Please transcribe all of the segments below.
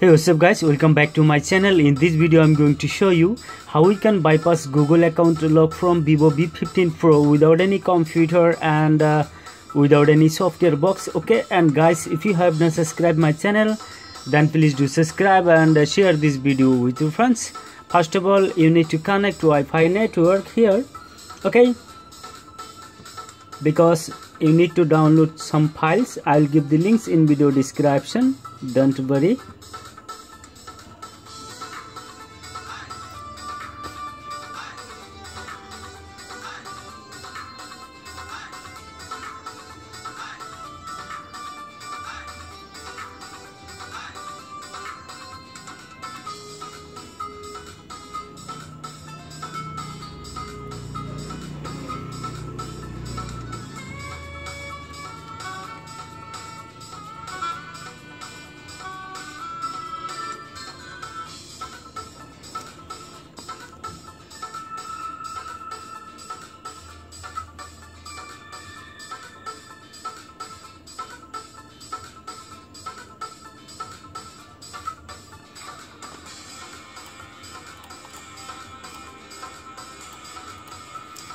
hey what's up guys? Welcome back to my channel. In this video i'm going to show you how we can bypass google account lock from vivo v15 pro without any computer and uh, without any software box okay? And guys if you have not subscribed my channel then please do subscribe and uh, share this video with your friends. First of all you need to connect wi-fi network here okay? Because you need to download some files. I'll give the links in video description don't worry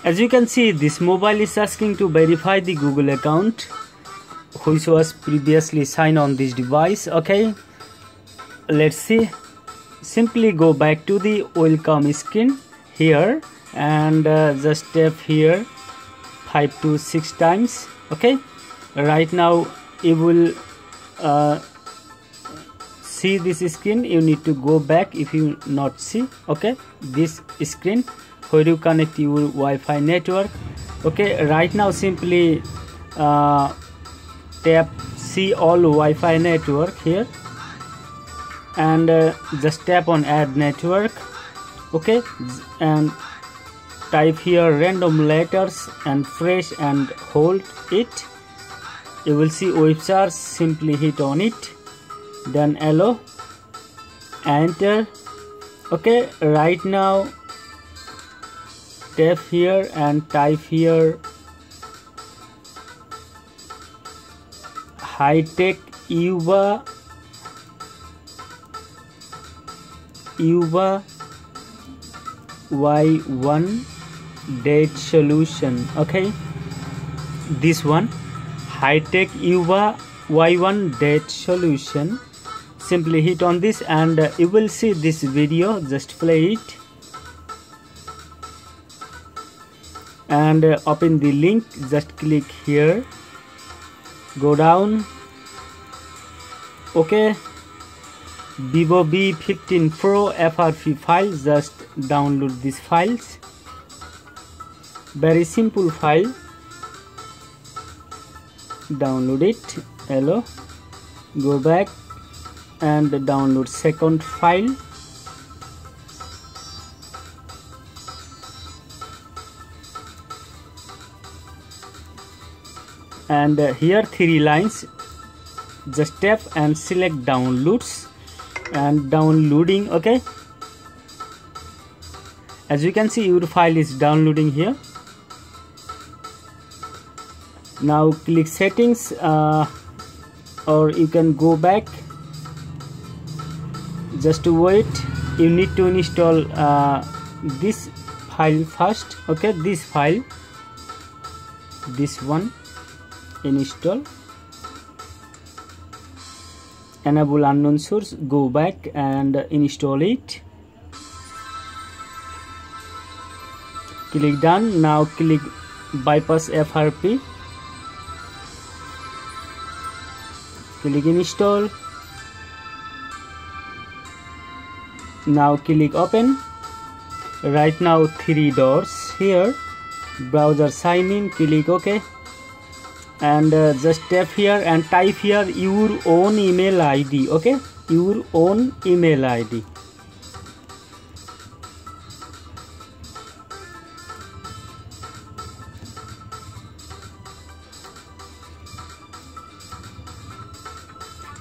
as you can see this mobile is asking to verify the google account which was previously signed on this device okay? Let's see. Simply go back to the welcome screen here and uh, just tap here five to six times okay? Right now you will uh, see this screen. You need to go back if you not see okay? This screen where you connect your Wi-Fi network. Okay right now simply uh, tap see all Wi-Fi network here. And uh, just tap on add network. Okay and type here random letters and press and hold it. You will see web simply hit on it. Then allow enter. Okay right now tap here and type here high-tech UVA UVA Y1 date solution okay? This one high-tech UVA Y1 date solution. Simply hit on this and you will see this video. Just play it and uh, open the link just click here. Go down. Okay. Vivo b15 pro frp file just download these files. Very simple file. Download it. Hello. Go back and download second file and uh, here three lines. Just tap and select downloads. And downloading okay? As you can see your file is downloading here. Now click settings uh, or you can go back. Just to wait. You need to install uh, this file first okay? This file. This one install. Enable unknown source go back and install it. Click done. Now click bypass frp click install. Now click open. Right now three doors here. Browser sign in. Click ok and uh, just tap here and type here your own email id okay? Your own email id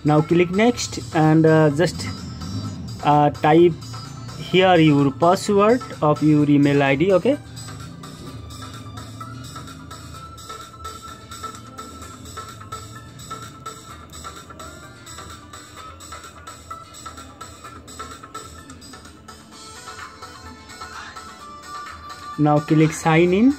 now click next and uh, just uh, type here your password of your email id okay now click sign in.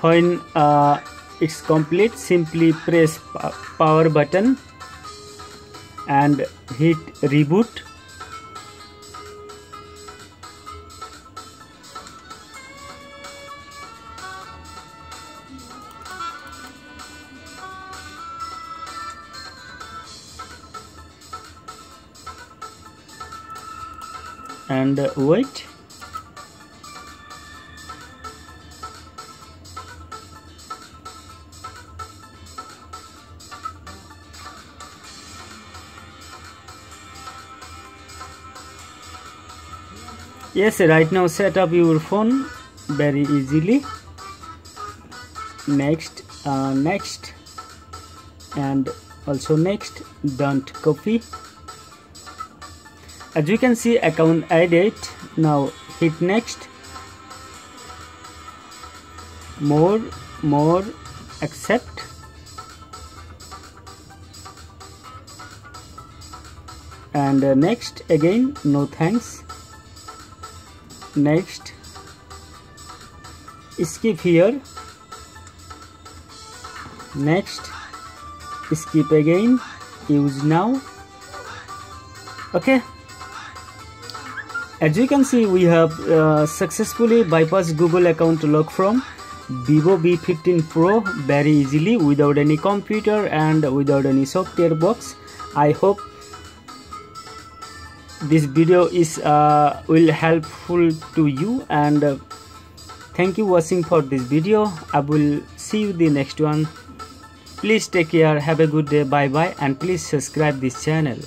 When uh, it's complete simply press power button and hit reboot and wait. Yes right now set up your phone very easily. Next uh, next and also next don't copy as you can see account added now hit next. More more accept. And uh, next again no thanks. Next. Skip here. Next. Skip again. Use now. Okay as you can see we have uh, successfully bypassed google account lock from vivo v15 pro very easily without any computer and without any software box. I hope this video is uh, will helpful to you and uh, thank you watching for this video. I will see you the next one. Please take care. Have a good day. Bye bye and please subscribe this channel